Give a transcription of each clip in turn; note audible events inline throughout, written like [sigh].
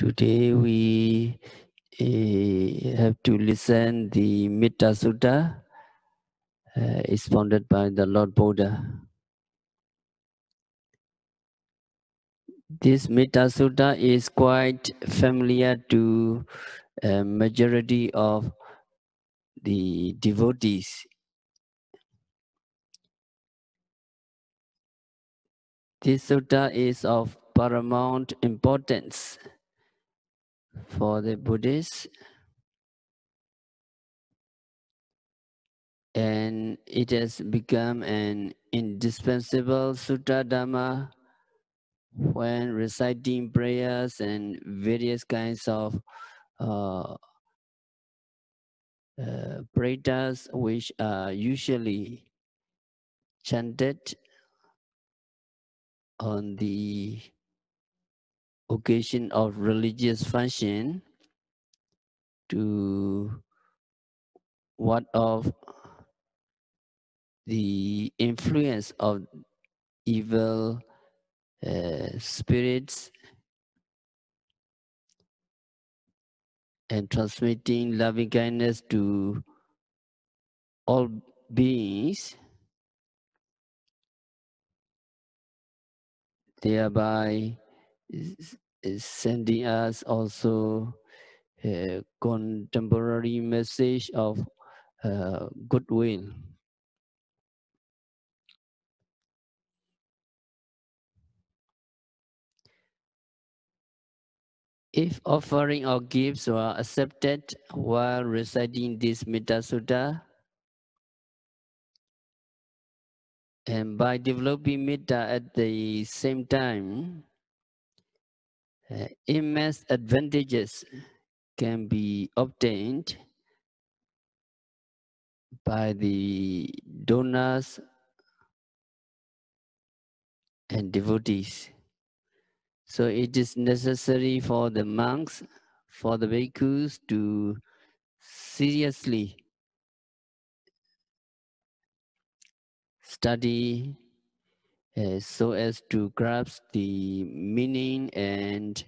Today we uh, have to listen the Metta Sutta uh, expounded by the Lord Buddha. This Metta Sutta is quite familiar to a majority of the devotees. This sutta is of paramount importance for the Buddhists. And it has become an indispensable sutta dhamma when reciting prayers and various kinds of uh, uh, prayers which are usually chanted on the occasion of religious function to what of the influence of evil uh, spirits and transmitting loving kindness to all beings, thereby sending us also a contemporary message of uh, goodwill. If offering or gifts were accepted while reciting this Metta Sutta, and by developing Metta at the same time, uh, immense advantages can be obtained by the donors and devotees. So it is necessary for the monks, for the bhikkhus to seriously study uh, so as to grasp the meaning and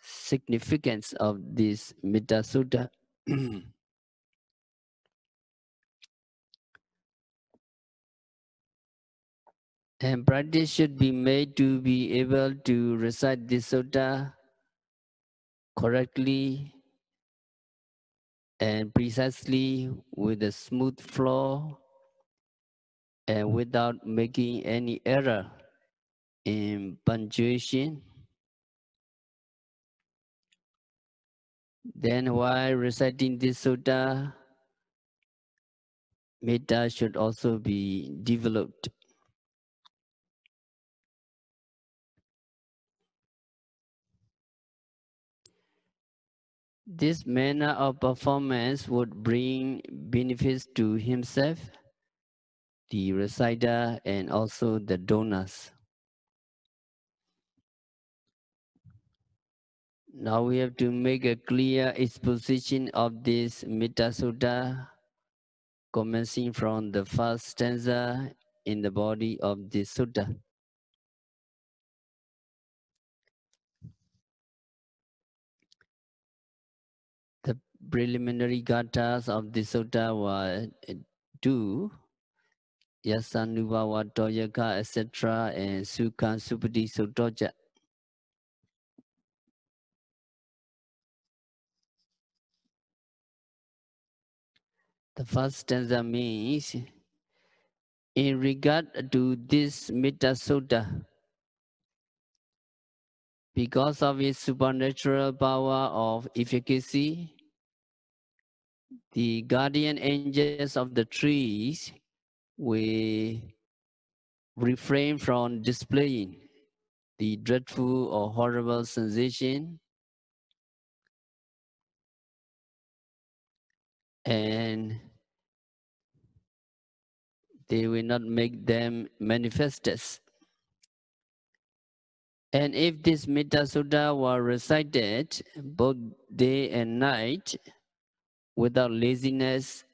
significance of this Metta Sutta. [clears throat] And practice should be made to be able to recite this sutta correctly and precisely with a smooth flow and without making any error in punctuation. Then while reciting this sutta, metta should also be developed. This manner of performance would bring benefits to himself, the reciter, and also the donors. Now we have to make a clear exposition of this Metta Sutta, commencing from the first stanza in the body of this sutta. The preliminary gathas of the sutta were uh, two, Yassanubhavato Yakkha, etc., and Sukha Supati Sutoja. The first stanza means, in regard to this Metta Sutta, because of its supernatural power of efficacy, the guardian angels of the trees will refrain from displaying the dreadful or horrible sensation and they will not make them manifested. And if this Metta Sutta were recited both day and night, without laziness.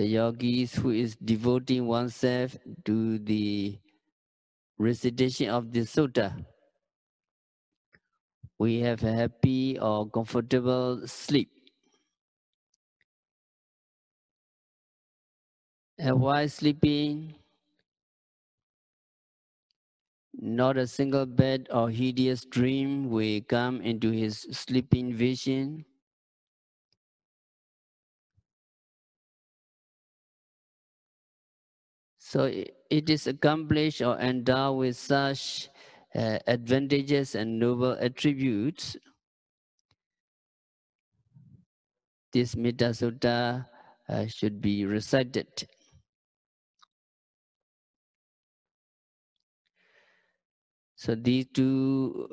The yogis who is devoting oneself to the recitation of the sutta we have a happy or comfortable sleep. And while sleeping, not a single bad or hideous dream will come into his sleeping vision. So it is accomplished or endowed with such uh, advantages and noble attributes. This Metta Sutta uh, should be recited. So these two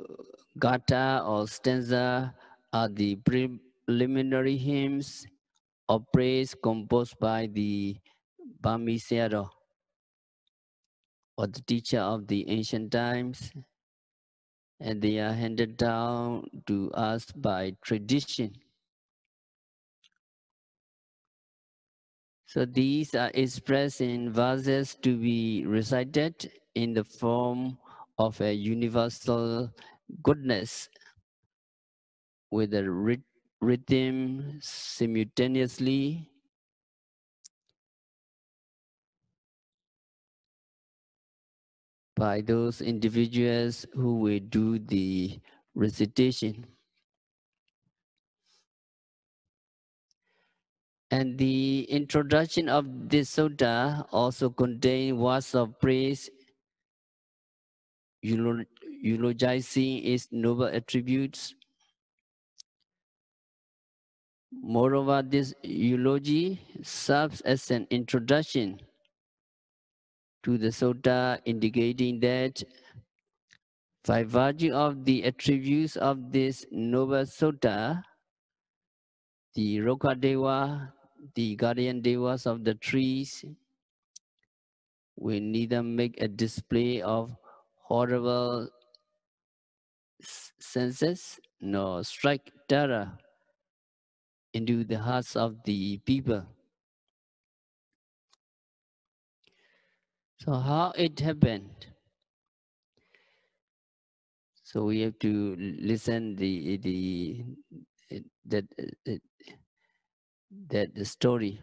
gatha or stanza are the preliminary hymns of praise composed by the Bami Sayadaw or the teacher of the ancient times, and they are handed down to us by tradition. So these are expressed in verses to be recited in the form of a universal goodness with a rhythm simultaneously by those individuals who will do the recitation. And the introduction of this sutta also contains words of praise, eulogizing its noble attributes. Moreover, this eulogy serves as an introduction to the sutta indicating that by virtue of the attributes of this noble sutta, the Rukkha the guardian devas of the trees, will neither make a display of horrible senses nor strike terror into the hearts of the people. So how it happened? So we have to listen the the that that the story.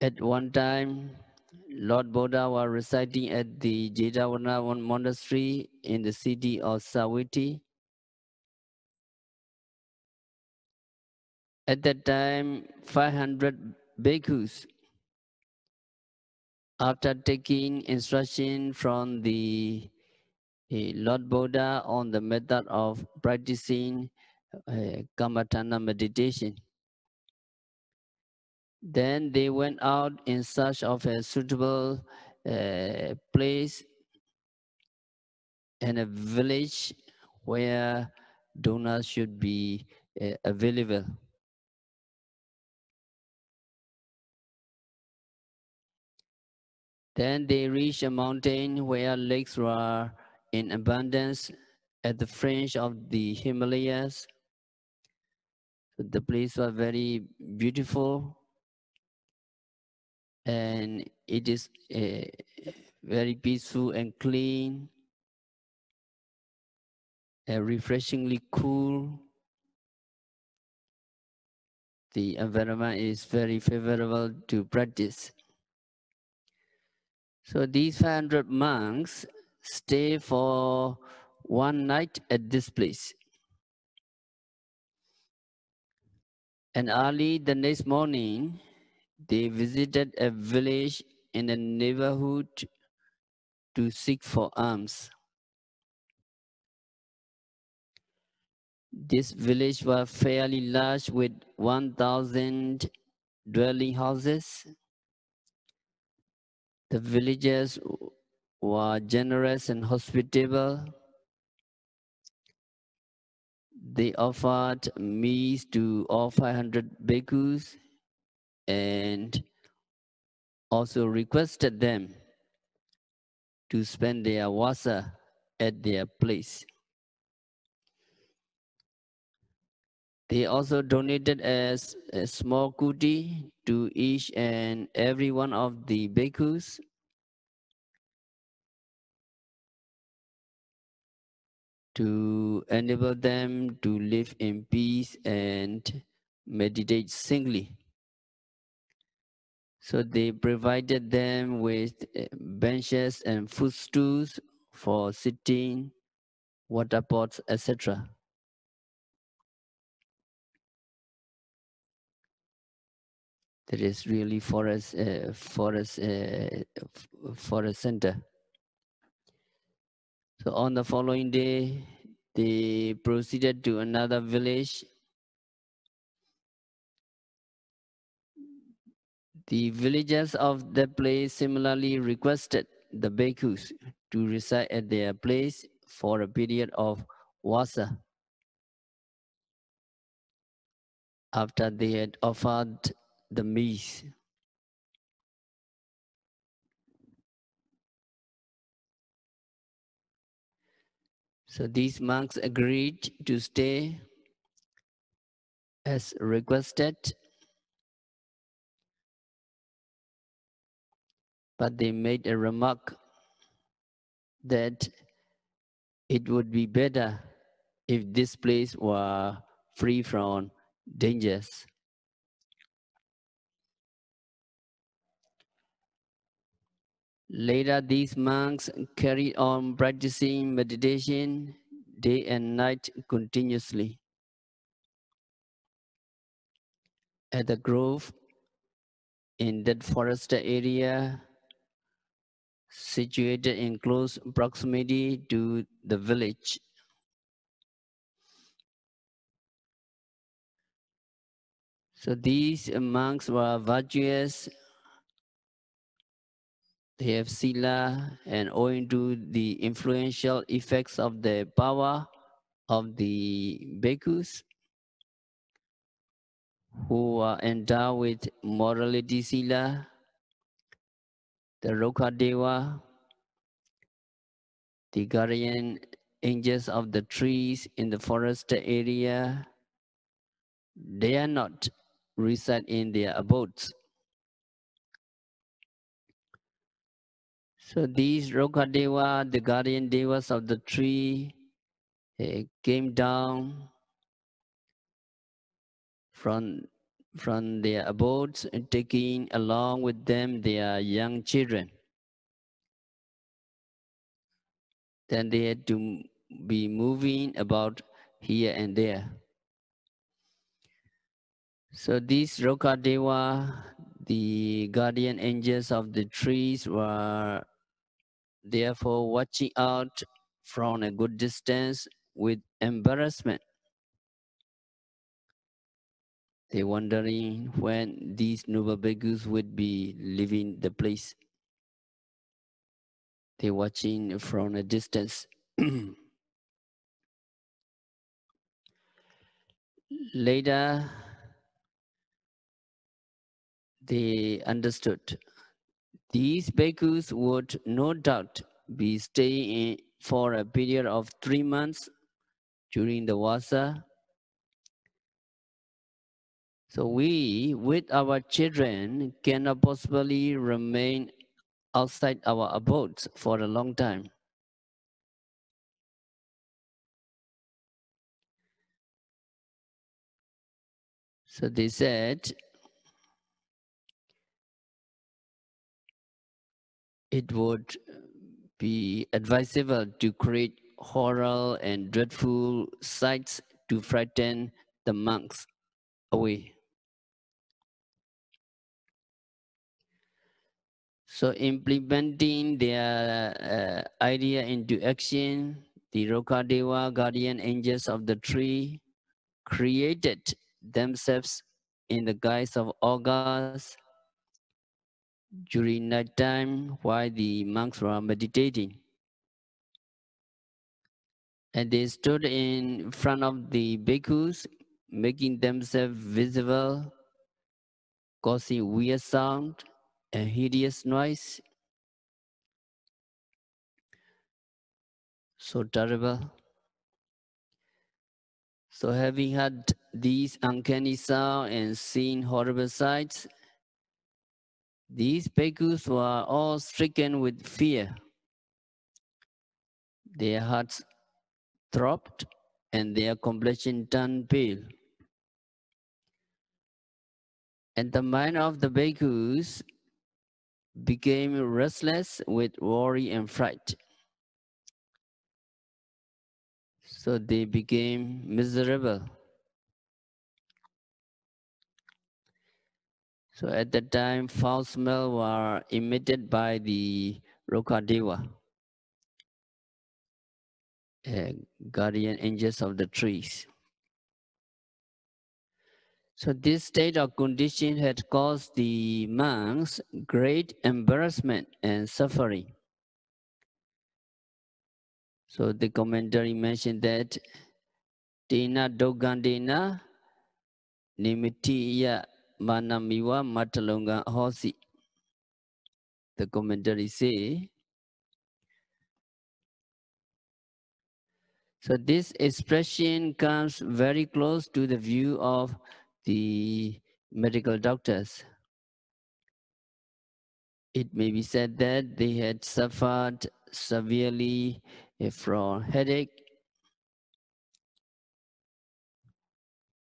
At one time, Lord Buddha was residing at the Jetavana monastery in the city of Savatthi. At that time, 500 bhikkhus, after taking instruction from the Lord Buddha on the method of practicing uh, Kammatthana meditation, then they went out in search of a suitable uh, place and a village where donors should be uh, available. Then they reached a mountain where lakes were in abundance at the fringe of the Himalayas. The place was very beautiful and it is uh, very peaceful and clean, and refreshingly cool. The environment is very favorable to practice. So these 500 monks stay for one night at this place. And early the next morning, they visited a village in the neighborhood to seek for alms. This village was fairly large with 1,000 dwelling houses the villagers were generous and hospitable. They offered meals to all 500 bhikkhus and also requested them to spend their vasa at their place. They also donated a, a small kuti to each and every one of the bhikkhus. to enable them to live in peace and meditate singly. So they provided them with eh, benches and footstools for sitting, water pots, etc. That is really forest, uh, forest, uh, forest center. So on the following day, they proceeded to another village. The villagers of that place similarly requested the bhikkhus to reside at their place for a period of vasa. After they had offered the meat So these monks agreed to stay as requested, but they made a remark that it would be better if this place were free from dangers. Later, these monks carried on practicing meditation day and night continuously. At the grove in that forested area, situated in close proximity to the village. So these monks were virtuous they have sila, and owing to the influential effects of the power of the bhikkhus, who are endowed with morality sila, the Rukkhadeva, the guardian angels of the trees in the forest area, they are not reside in their abodes. So these Rukkhadeva, the guardian devas of the tree, came down from, from their abodes and taking along with them their young children. Then they had to be moving about here and there. So these Rukkhadeva, the guardian angels of the trees, were therefore watching out from a good distance with embarrassment. They wondering when these noble bhikkhus would be leaving the place. They watching from a distance. [clears throat] Later, they understood these bhikkhus would no doubt be staying for a period of three months during the Vasa. So we, with our children, cannot possibly remain outside our abodes for a long time. So they said, it would be advisable to create horror and dreadful sights to frighten the monks away. So implementing their uh, idea into action, the Rukkhadeva guardian angels of the tree created themselves in the guise of augurs during night time while the monks were meditating. And they stood in front of the bhikkhus, making themselves visible, causing weird sound and hideous noise. So terrible. So having had these uncanny sound and seen horrible sights, these bhikkhus were all stricken with fear. Their hearts throbbed and their complexion turned pale. And the mind of the bhikkhus became restless with worry and fright. So they became miserable. So at that time, foul smell were emitted by the Rukkhadeva, uh, guardian angels of the trees. So this state of condition had caused the monks great embarrassment and suffering. So the commentary mentioned that Tena Dogandina Nimitiya Manamiwa Matalonga Hosi. The commentary say So this expression comes very close to the view of the medical doctors. It may be said that they had suffered severely from headache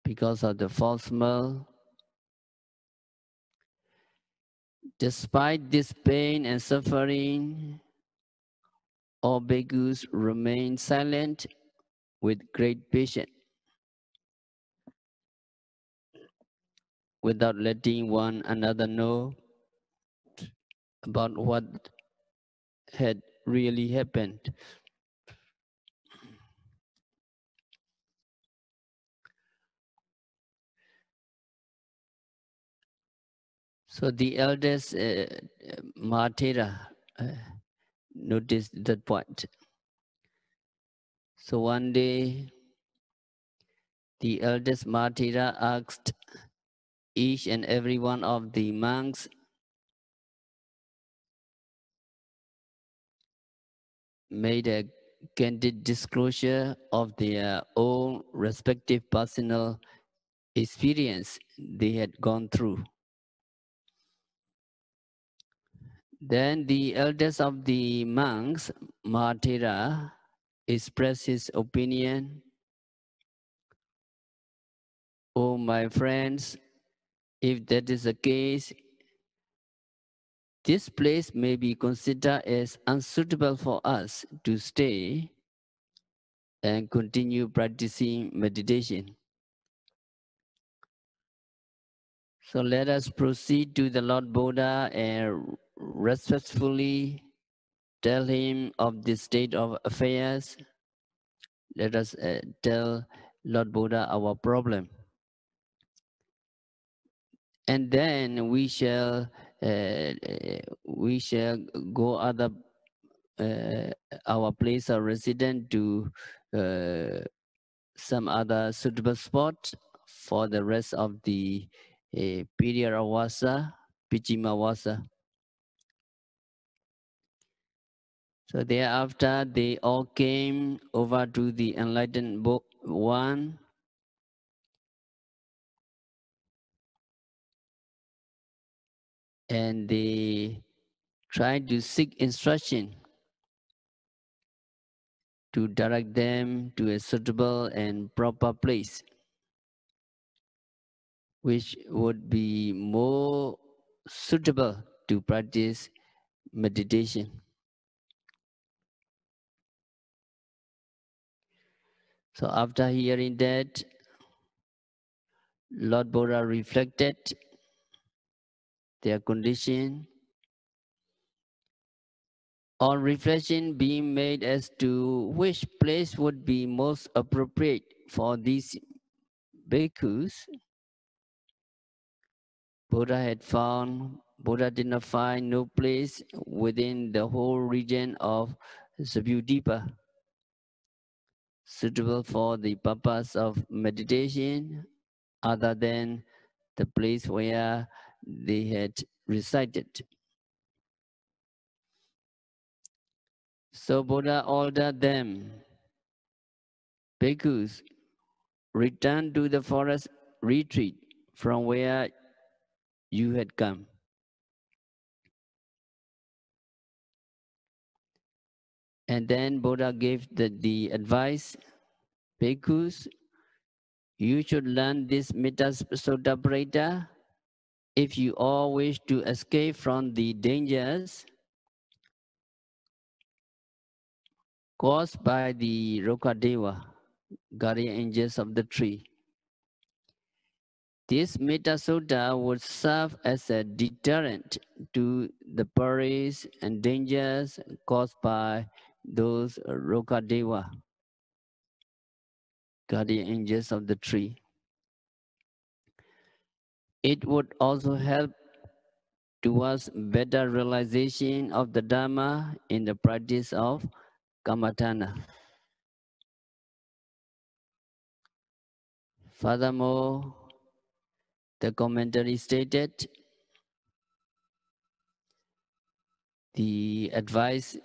because of the false smell. Despite this pain and suffering, all bhikkhus remained silent with great patience. without letting one another know about what had really happened. So the eldest uh, Mahathera uh, noticed that point. So one day, the eldest Mahathera asked each and every one of the monks made a candid disclosure of their own respective personal experience they had gone through. Then the eldest of the monks, Mahathera, expressed his opinion. Oh, my friends, if that is the case, this place may be considered as unsuitable for us to stay and continue practicing meditation. So let us proceed to the Lord Buddha and respectfully tell him of the state of affairs. Let us uh, tell Lord Buddha our problem and then we shall uh, we shall go other uh, our place of residence to uh, some other suitable spot for the rest of the uh, period of wasa, Pichima wasa. So thereafter, they all came over to the enlightened one and they tried to seek instruction to direct them to a suitable and proper place, which would be more suitable to practice meditation. So after hearing that, Lord Buddha reflected their condition. On reflection being made as to which place would be most appropriate for these bhikkhus, Buddha had found, Buddha did not find no place within the whole region of Jambudipa suitable for the purpose of meditation other than the place where they had recited. So Buddha ordered them, bhikkhus, return to the forest retreat from where you had come. And then Buddha gave the, the advice, Bhikkhus, you should learn this Metta Sutta if you all wish to escape from the dangers caused by the Rukkhadeva, guardian angels of the tree. This Metta Sutta would serve as a deterrent to the perils and dangers caused by those uh, Rukkhadeva, guardian angels of the tree. It would also help towards better realization of the Dharma in the practice of Kammatthana. Furthermore, the commentary stated the advice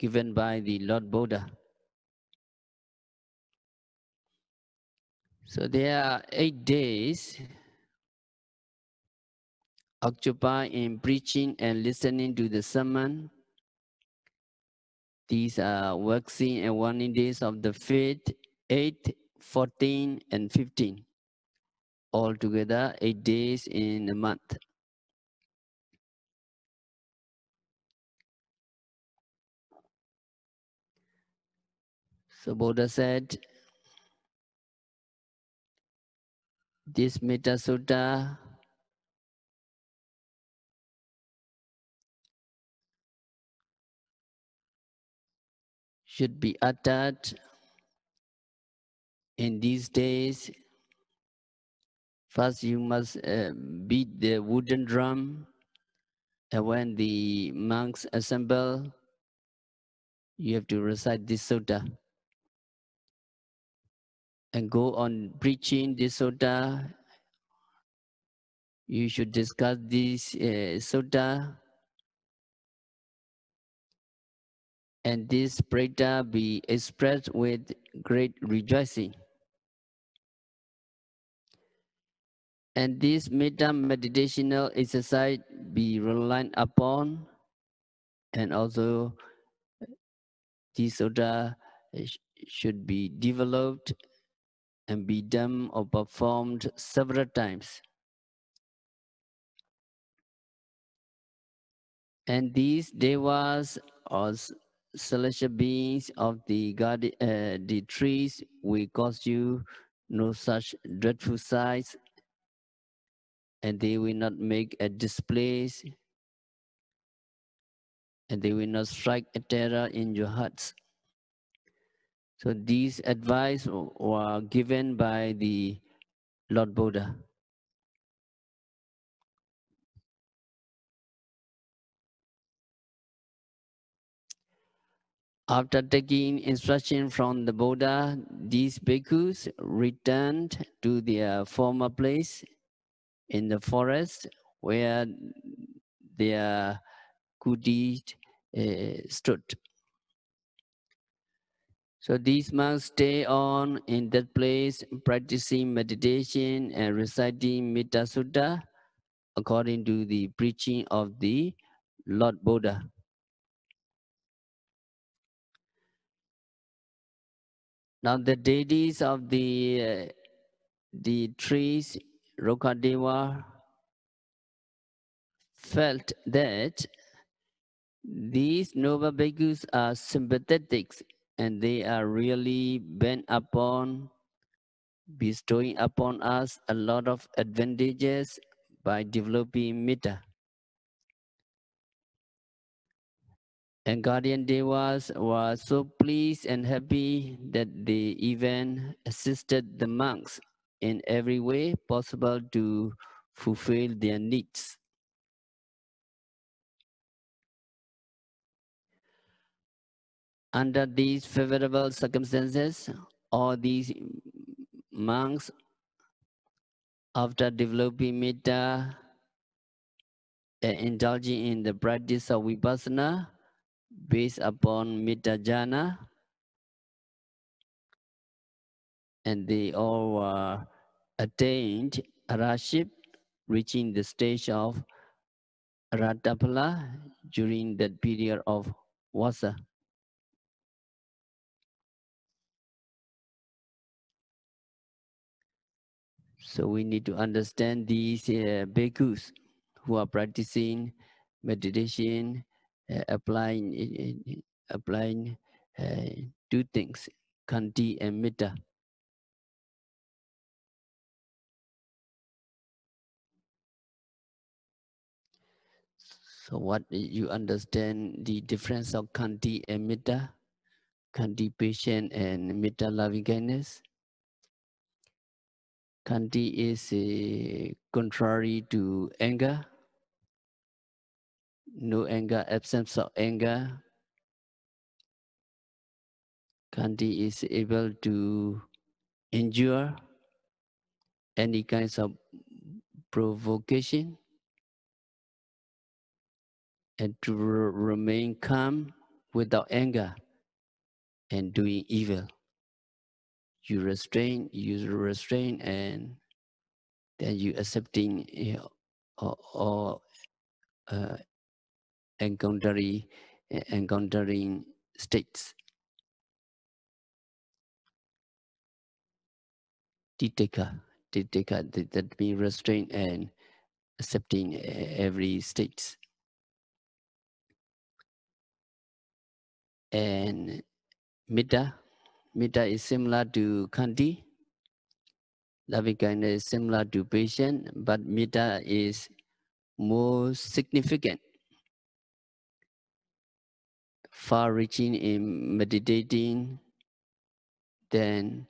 given by the Lord Buddha. So there are eight days occupied in preaching and listening to the sermon. These are waxing and waning days of the fifth, 8, 14, and 15. Altogether, eight days in a month. So Buddha said, this Metta Sutta should be uttered in these days. First, you must uh, beat the wooden drum, and when the monks assemble, you have to recite this sutta and go on preaching this sutta. You should discuss this uh, sutta and this prayer be expressed with great rejoicing. And this metta meditational exercise be relied upon and also this order should be developed and be done or performed several times. And these devas or celestial beings of the God, uh, the trees will cause you no such dreadful sights, and they will not make a display, and they will not strike a terror in your hearts. So these advice were given by the Lord Buddha. After taking instruction from the Buddha, these bhikkhus returned to their former place in the forest where their kuti uh, stood. So these monks stay on in that place, practicing meditation and reciting Metta Sutta according to the preaching of the Lord Buddha. Now the deities of the uh, the trees, Rukkhadeva, felt that these noble bhikkhus are sympathetic and they are really bent upon bestowing upon us a lot of advantages by developing metta. And guardian devas were so pleased and happy that they even assisted the monks in every way possible to fulfill their needs. Under these favorable circumstances, all these monks, after developing metta, and indulging in the practice of vipassana, based upon Mettajhana, and they all uh, attained arahantship, reaching the stage of Ratapala during that period of Vassa. So we need to understand these uh, bhikkhus who are practicing meditation, uh, applying, applying uh, two things, khanti and metta. So what you understand the difference of khanti and metta? Khanti patient and metta loving kindness. Khanti is uh, contrary to anger. No anger, absence of anger. Khanti is able to endure any kinds of provocation and to remain calm without anger and doing evil. You restrain, you restrain, and then you accepting you know, or, or uh, encountering, encountering states. Titika, titika, that means restrain and accepting every state. And Metta, Metta is similar to Khanti. Loving kindness is similar to patience, but Metta is more significant, far-reaching in meditating than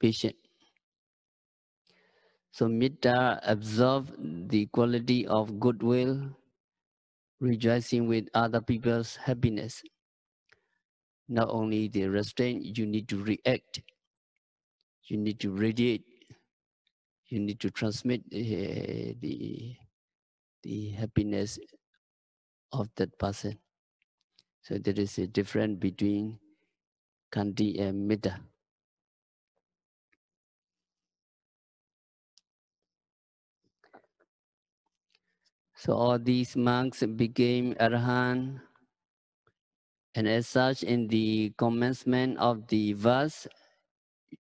patient. So Metta absorbs the quality of goodwill rejoicing with other people's happiness. Not only the restraint, you need to react, you need to radiate, you need to transmit uh, the, the happiness of that person. So there is a difference between Khanti and Metta. So all these monks became arhan, and as such, in the commencement of the verse,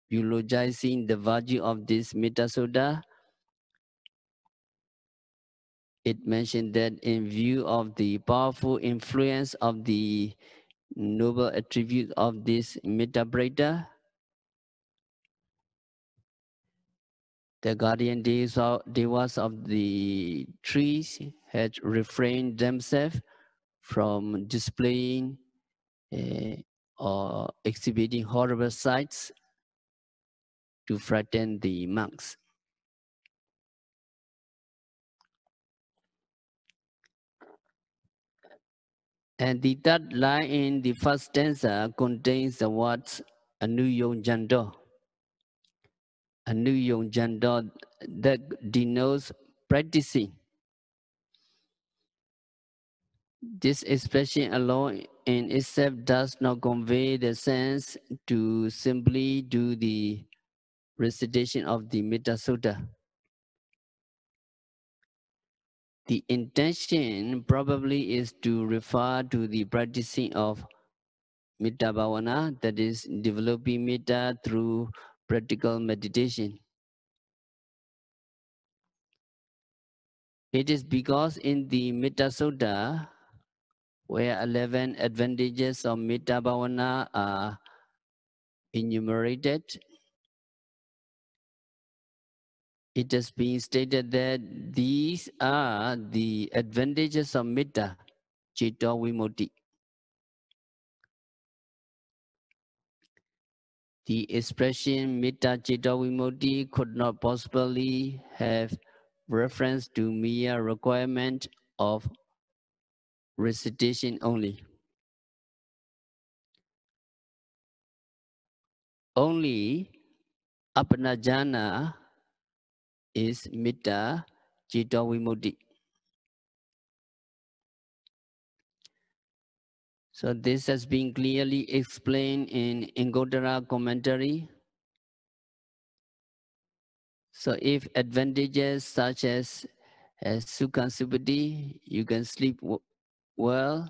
eulogizing the virtue of this Metta it mentioned that in view of the powerful influence of the noble attribute of this Metta The guardian devas of the trees had refrained themselves from displaying Uh, or exhibiting horrible sights to frighten the monks. And the third line in the first stanza contains the words Anuyunjanto a new young gender that denotes practicing. This expression alone in itself does not convey the sense to simply do the recitation of the Metta Sutta. The intention probably is to refer to the practicing of Metta Bhavana, that is, developing Metta through practical meditation. It is because in the Metta Sutta, where 11 advantages of Metta Bhavana are enumerated, it has been stated that these are the advantages of Metta, Citta Vimukti. The expression Metta Citta Vimukti could not possibly have reference to mere requirement of recitation only. Only Appanajhana is Metta Citta Vimukti. So this has been clearly explained in Anguttara commentary. So if advantages such as, as Sukha you can sleep well,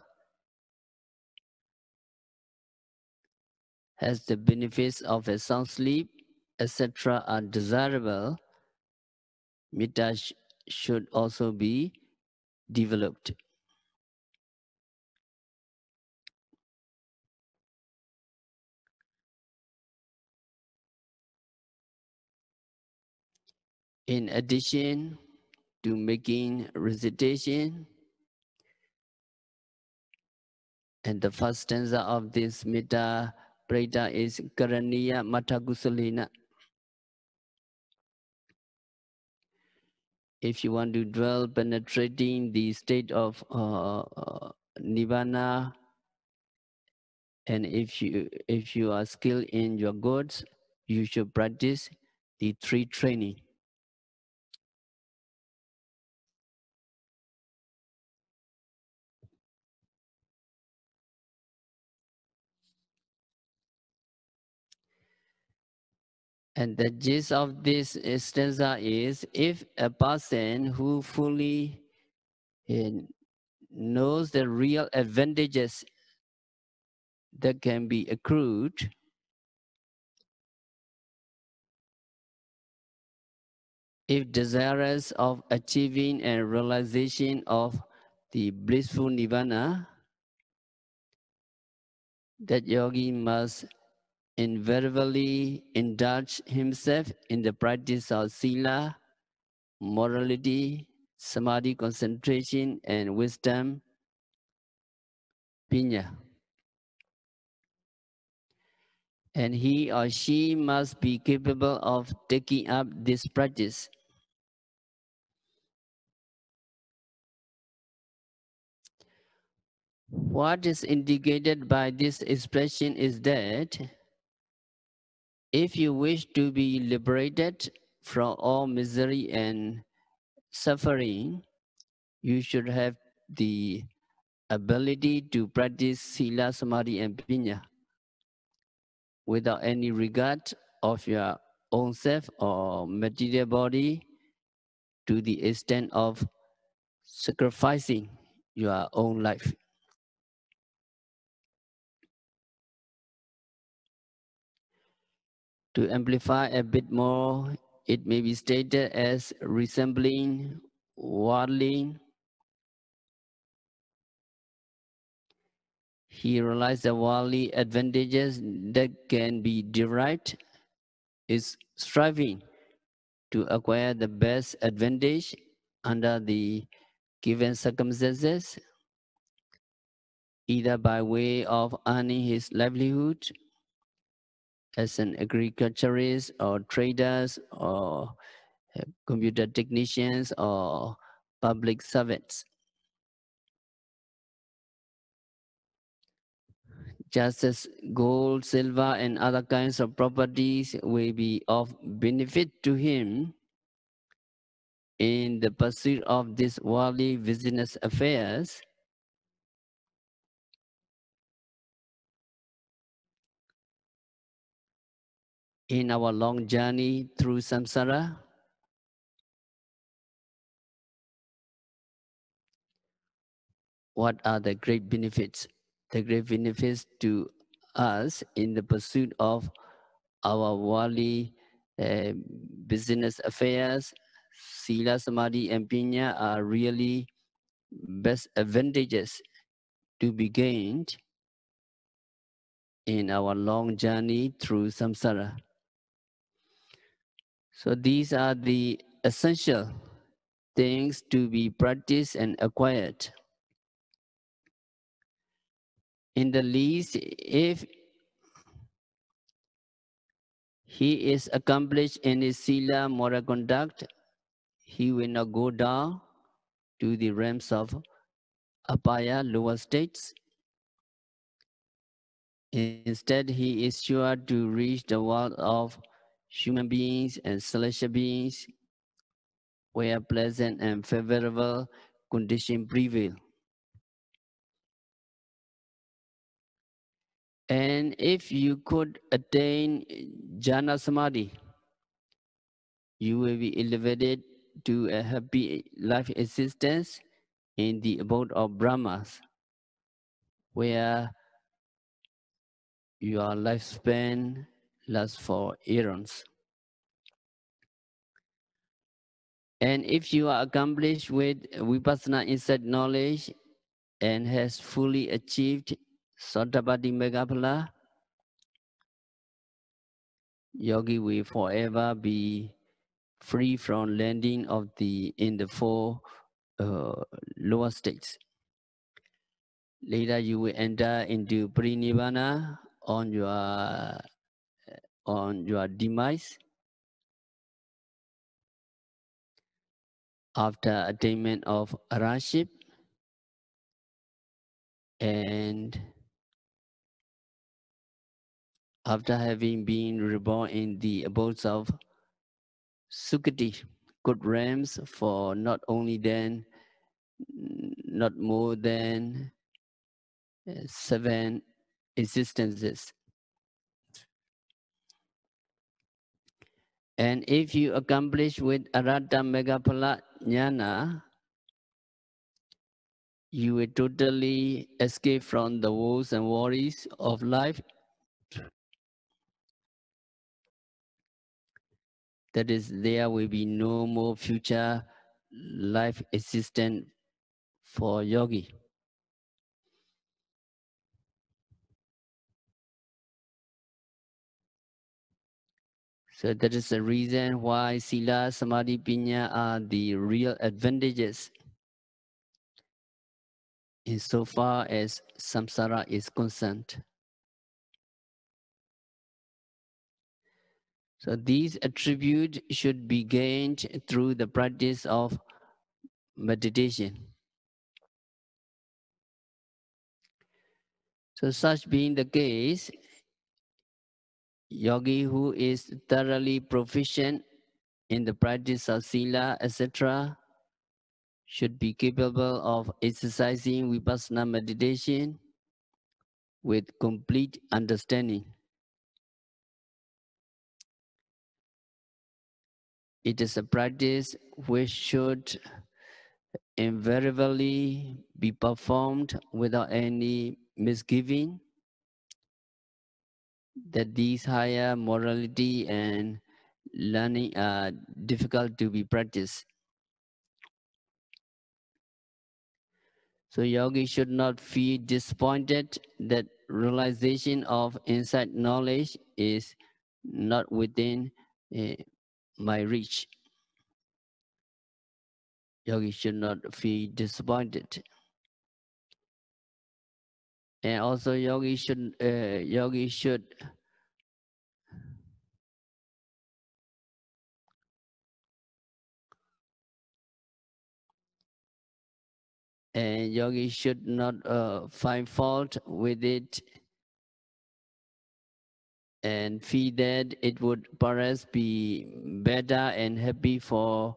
has the benefits of a sound sleep, etc. are desirable, metta sh should also be developed. In addition to making recitation, and the first stanza of this Metta Preta is Karaniya Matakusalina. If you want to dwell penetrating the state of uh, uh, Nibbana, and if you if you are skilled in your goods, you should practice the three training. And the gist of this stanza is if a person who fully knows the real advantages that can be accrued, if desirous of achieving and realization of the blissful nirvana, that yogi must invariably indulge himself in the practice of sila, morality, samadhi concentration, and wisdom, pinya. And he or she must be capable of taking up this practice. What is indicated by this expression is that if you wish to be liberated from all misery and suffering, you should have the ability to practice Sila, Samadhi, and Pinya without any regard of your own self or material body to the extent of sacrificing your own life. To amplify a bit more, it may be stated as resembling worldly. He realized the worldly advantages that can be derived is striving to acquire the best advantage under the given circumstances, either by way of earning his livelihood as an agriculturist or traders or uh, computer technicians or public servants. Just as gold, silver, and other kinds of properties will be of benefit to him in the pursuit of these worldly business affairs, in our long journey through samsara. What are the great benefits? The great benefits to us in the pursuit of our worldly uh, business affairs, Sila, Samadhi, and Pinya are really best advantages to be gained in our long journey through samsara. So these are the essential things to be practiced and acquired. In the least, if he is accomplished in his sila moral conduct, he will not go down to the realms of apaya, lower states. Instead, he is sure to reach the world of human beings and celestial beings where pleasant and favorable conditions prevail. And if you could attain jhana samadhi, you will be elevated to a happy life existence in the abode of Brahmas, where your lifespan last four errands. And if you are accomplished with vipassana insight knowledge and has fully achieved Sotapatti Maggaphala, yogi will forever be free from landing of the in the four uh, lower states. Later, you will enter into parinirvana on your on your demise after attainment of arahantship and after having been reborn in the abodes of Sugati, good realms for not only then, not more than uh, seven existences. And if you accomplish with Arahatta Maggaphala Jnana, you will totally escape from the woes and worries of life. That is, there will be no more future life existence for yogi. So that is the reason why Sila, Samadhi, Pinya are the real advantages insofar as samsara is concerned. So these attributes should be gained through the practice of meditation. So such being the case, yogi who is thoroughly proficient in the practice of sila, etc., should be capable of exercising vipassana meditation with complete understanding. It is a practice which should invariably be performed without any misgiving that these higher morality and learning are difficult to be practiced. So yogi should not feel disappointed that realization of insight knowledge is not within uh, my reach. Yogi should not feel disappointed. And also yogi should uh, yogi should and yogi should not uh, find fault with it and feel that it would perhaps be better and happy for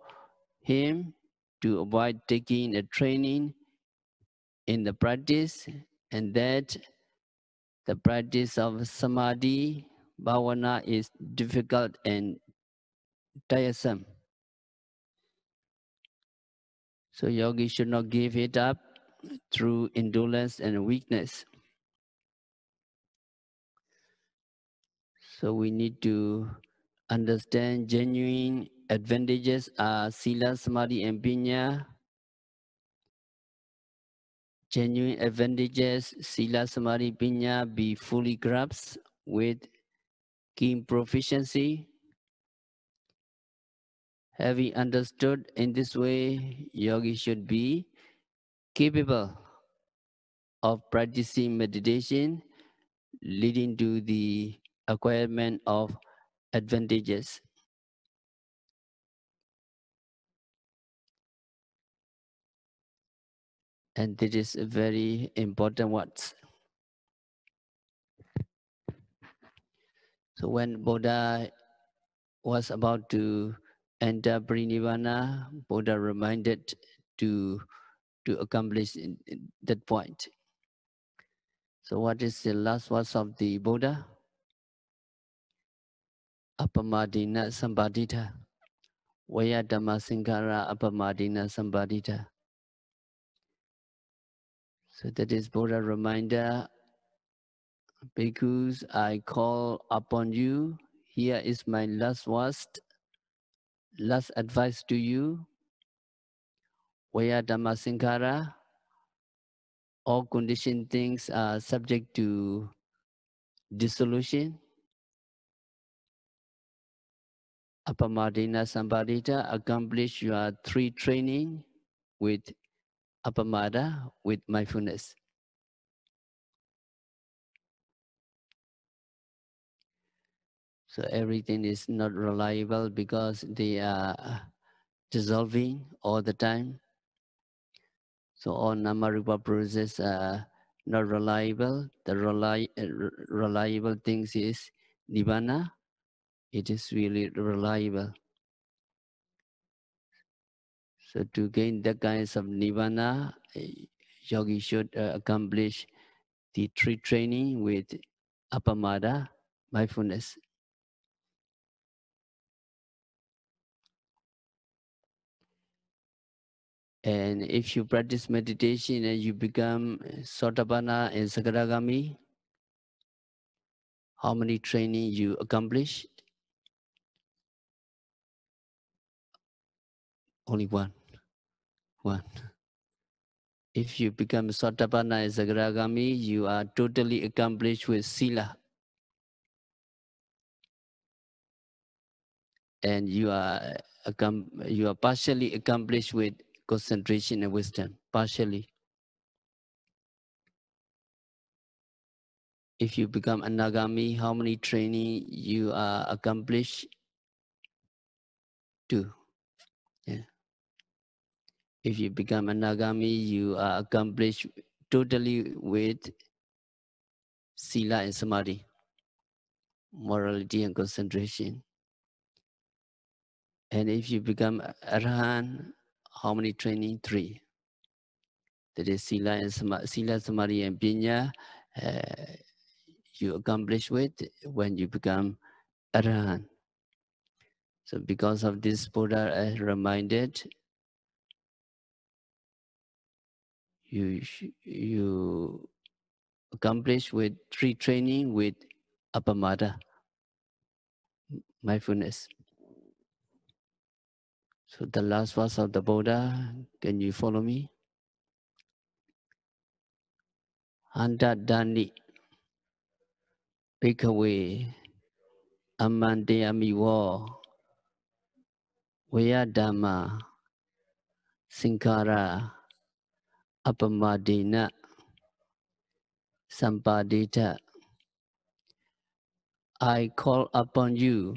him to avoid taking a training in the practice and that the practice of samadhi bhavana is difficult and tiresome. So yogi should not give it up through indolence and weakness. So we need to understand genuine advantages are sila, samadhi, and pinya. Genuine advantages, sila, samadhi, pinya be fully grasped with keen proficiency Having understood in this way, yogi should be capable of practicing meditation leading to the acquirement of advantages. And this is a very important words. So when Buddha was about to enter Parinibbana, Buddha reminded to, to accomplish that point. So what is the last words of the Buddha? Appamadina Sampadita. Vayadama Singara Appamadina Sampadita. So that is Buddha reminder. Bhikkhus, I call upon you. Here is my last words last advice to you Vaya Dhamma Sankhara, all conditioned things are subject to dissolution. Appamadina Sampadita, accomplish your three training with appamada, with mindfulness. So everything is not reliable because they are dissolving all the time. So all Namarupa processes are not reliable. The reli uh, reliable things is Nibbana. It is really reliable. So to gain the kinds of Nibbana, yogi should uh, accomplish the three training with appamada, mindfulness. And if you practice meditation and you become Sotapanna and Sakadagami, how many training you accomplish? Only one. One. If you become Sotapanna and Sakadagami, you are totally accomplished with Sila. And you are, you are partially accomplished with concentration and wisdom, partially. If you become anagami, how many training you are accomplished? Two. If you become anagami, you are accomplished totally with sila and samadhi, morality and concentration. And if you become arhan, how many training? Three. That is Sila and Sama, Sila, Samadhi and Pinya. Uh, you accomplish with when you become Arahant. So because of this, Buddha uh, reminded you you accomplish with three training with appamada, mindfulness. So the last verse of the Buddha, can you follow me? Anta Dani Bhikkhave Amantayamiwo Vaya Dhamma Sankhara Appamadina Sampadita I call upon you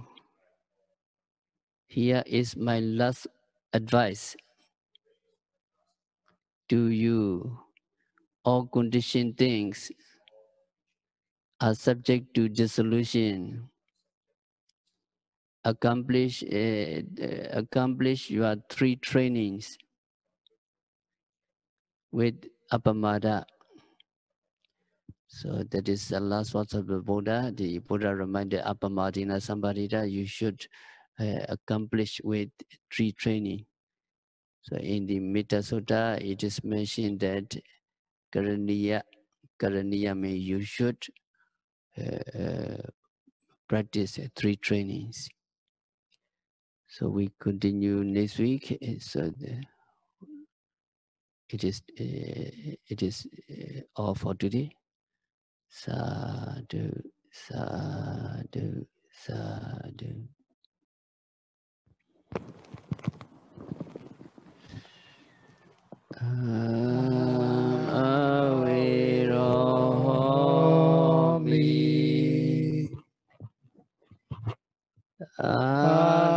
here is my last advice to you. All conditioned things are subject to dissolution. Accomplish, uh, accomplish your three trainings with appamada. So that is the last words of the Buddha. The Buddha reminded appamadina sampadita, you should uh, accomplished with tree training. So in the Metta Sutta, it is mentioned that Karaniya, Karaniya means you should uh, uh, practice three trainings. So we continue next week. So the, it is uh, it is uh, all for today. Sadhu, sadhu, sadhu. Aviromi Amyabajomi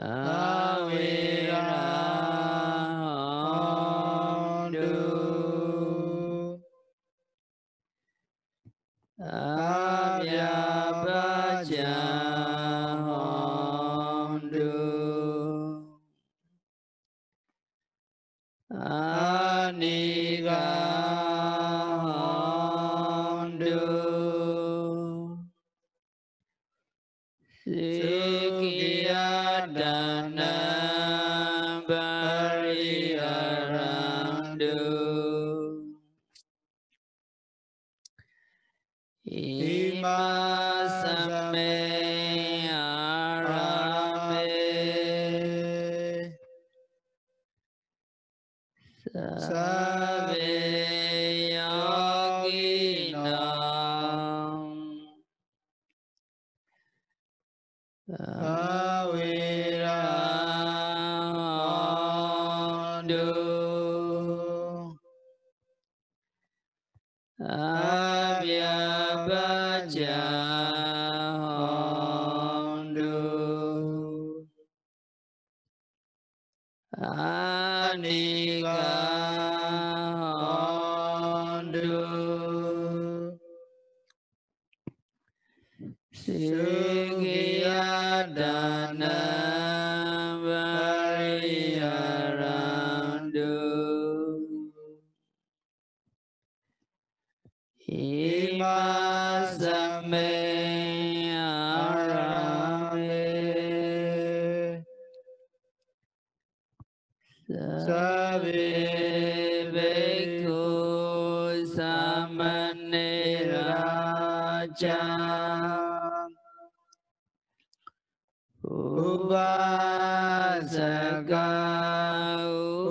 Avirandu ca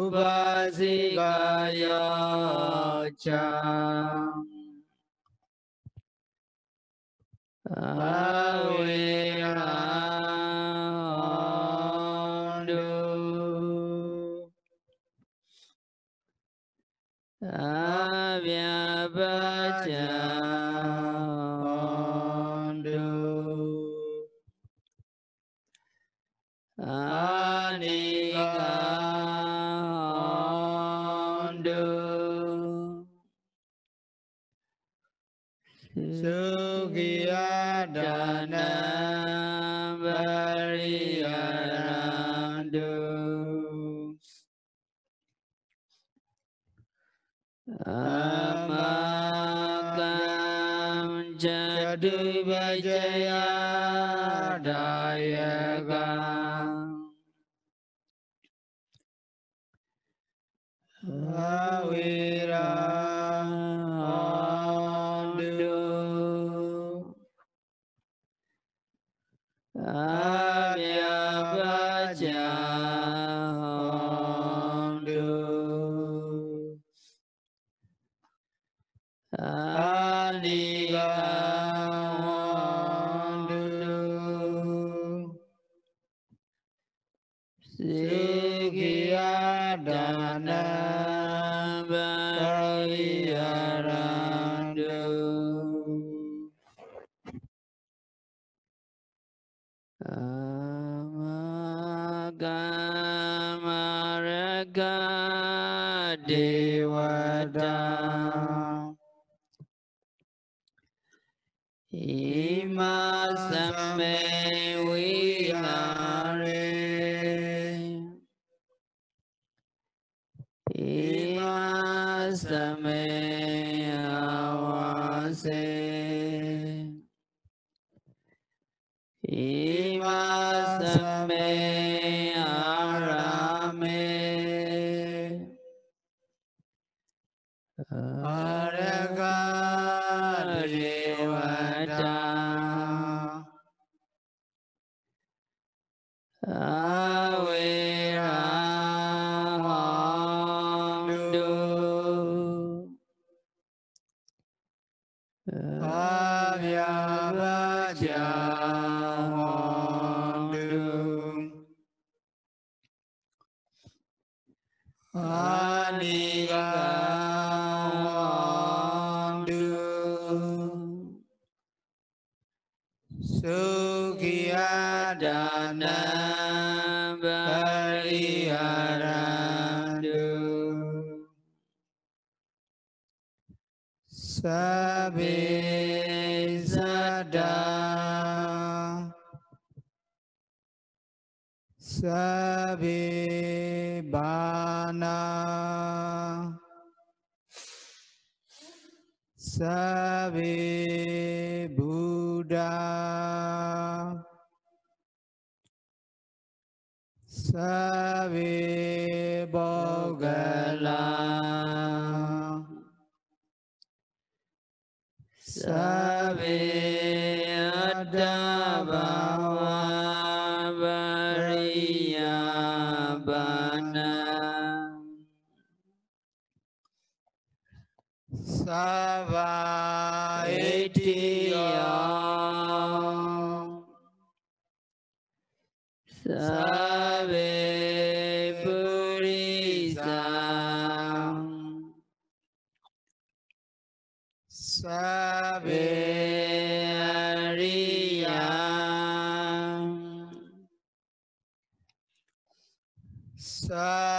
Upasikaya Cha සමේ ආවාසේ Sariyam.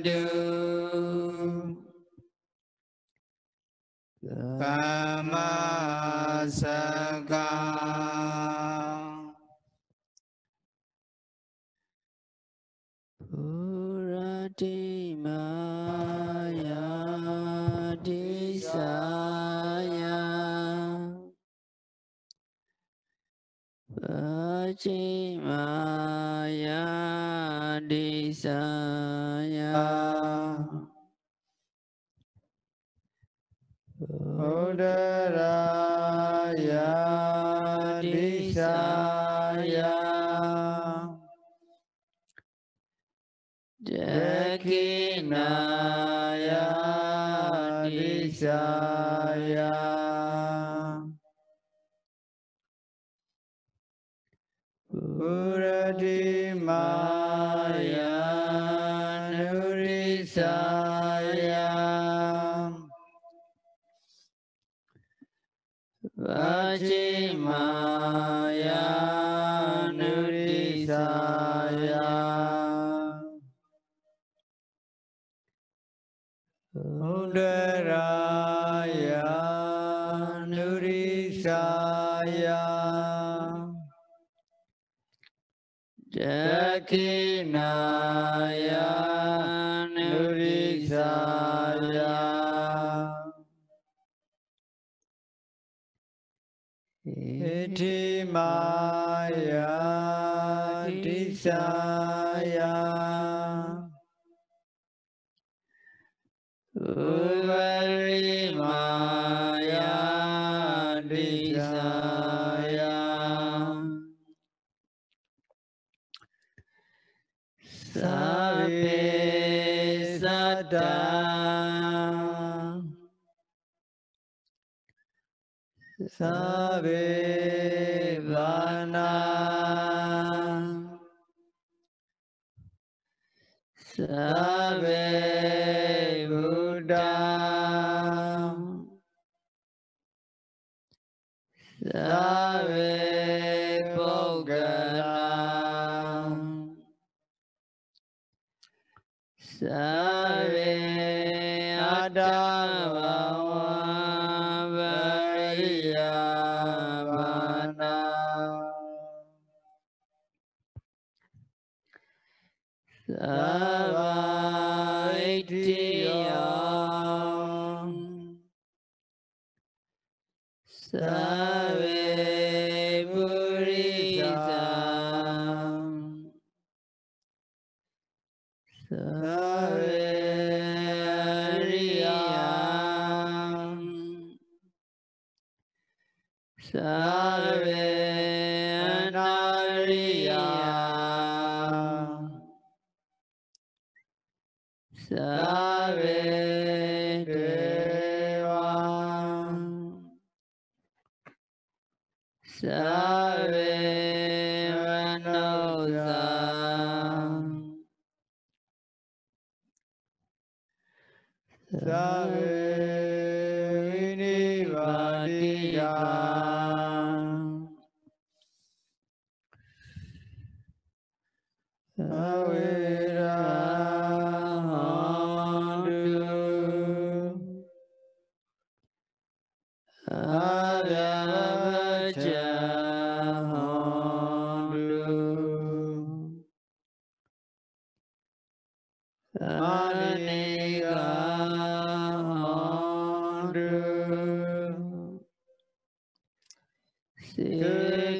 န္တု Sabe Vana Sabe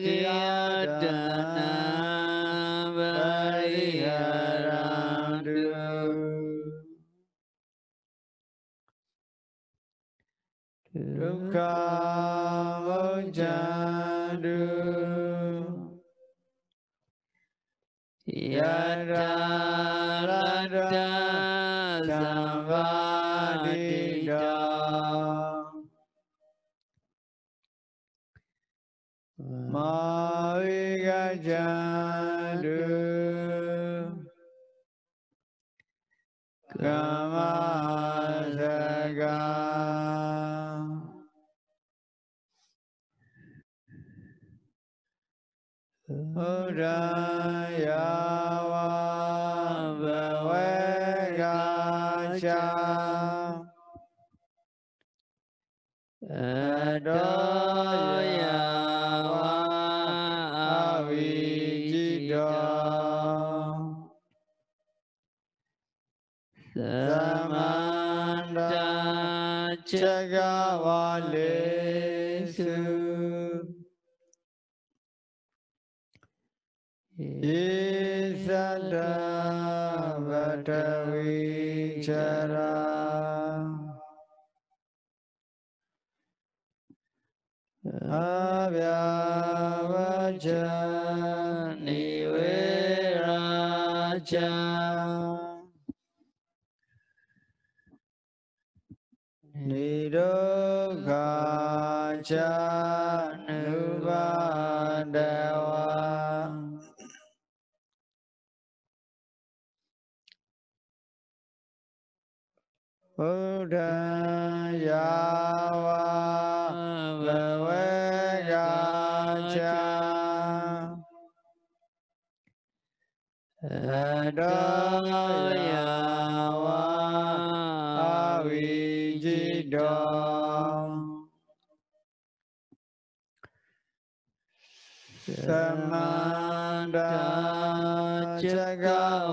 စေ Adaya wa awijidam Samanda cakawalesu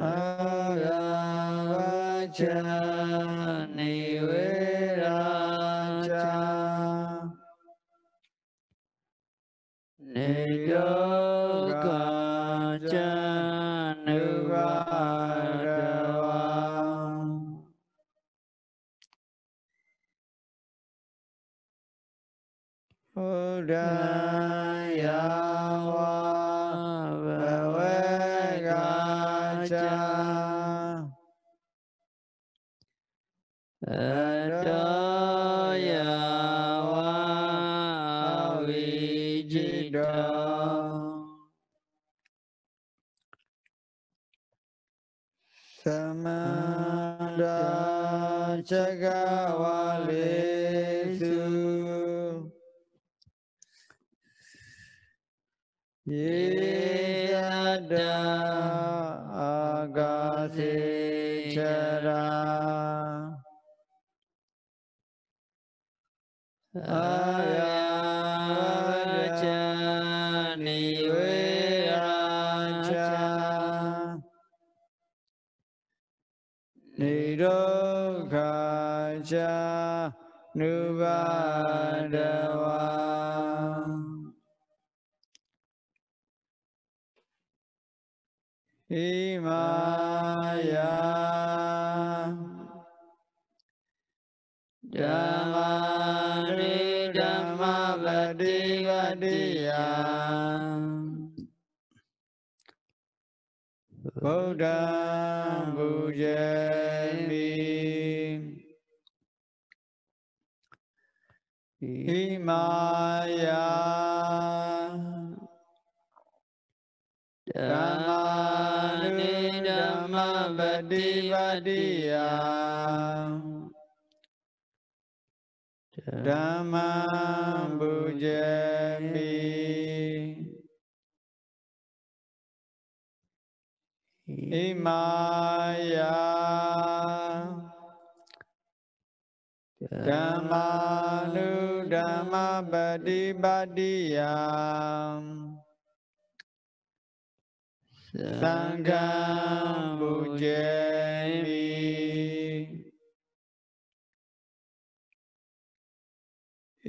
a ဓမ္မာရိဓမ္မပတိပတိယဗုဒ္ဓံဘုဇေမိဣမာယဓမ္မာနိဓမ္မပတိပတိယ ဓမ္မံဘုဇေမိဣမာယဓမ္မာနုဓမ္မပတိပတိယသံဃံဘုဇေမိ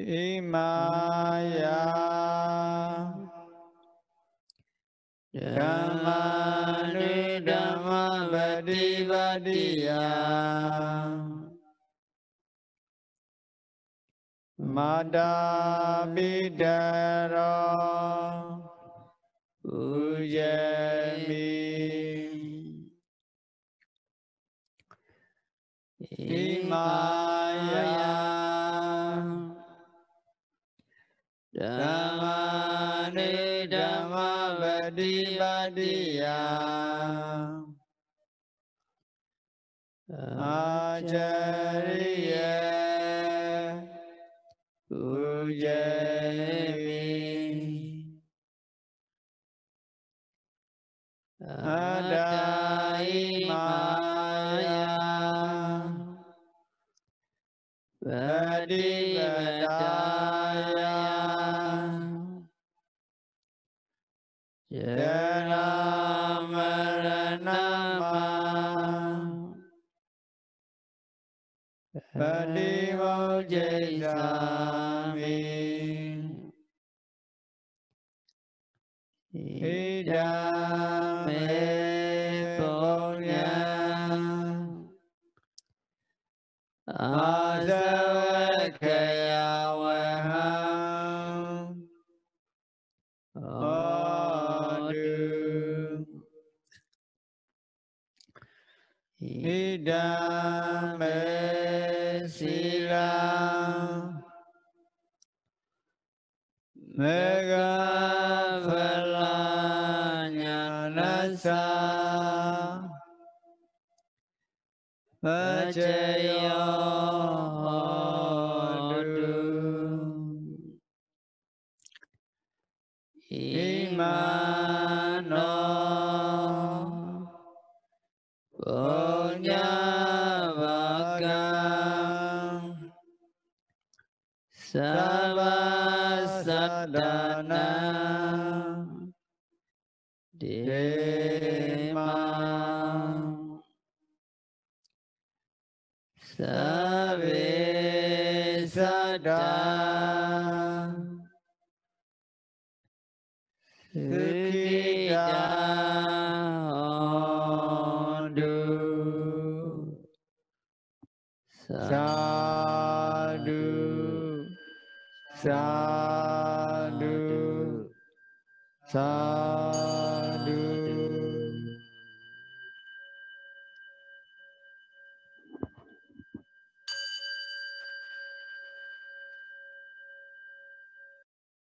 ဣမာယဓမ္မာနိဓမ္မပတိပတိယမာတာပိတရောဥယမိဣမာယ ဓမ္မာနိဓမ္မပတိပတိယအာချရိယေဥယမိ အတ္တဣမာယပတိပတာယ Jai Ram Nama Padivo Jai Sami Idame Punya damai sila mega velanya nasa. Percaya